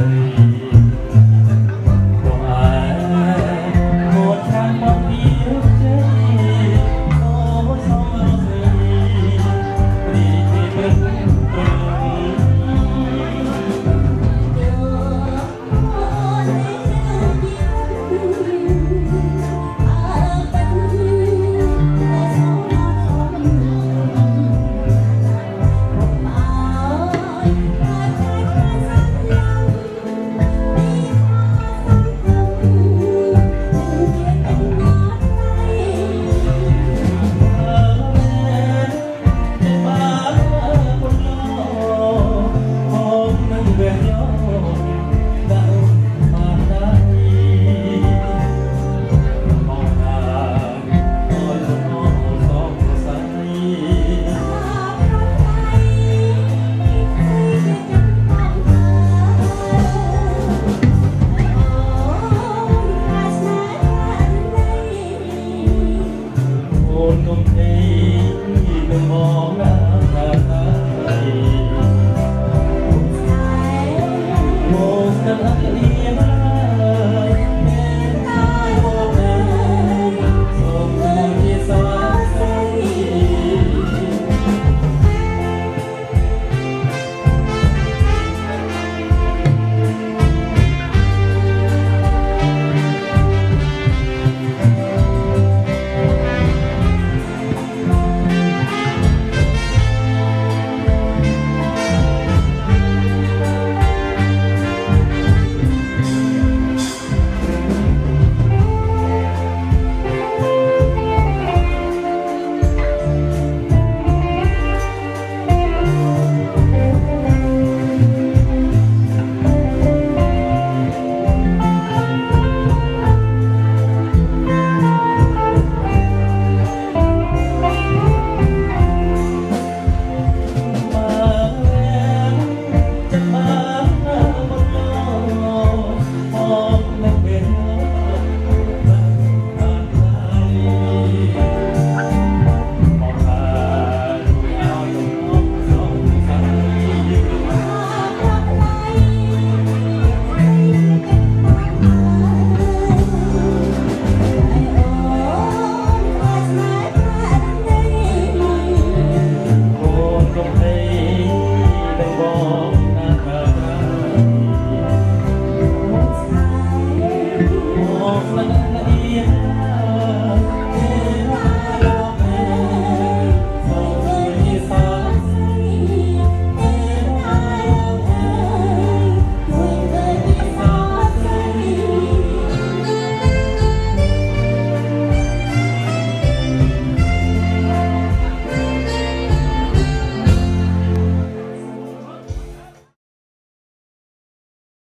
Amen. 있는 법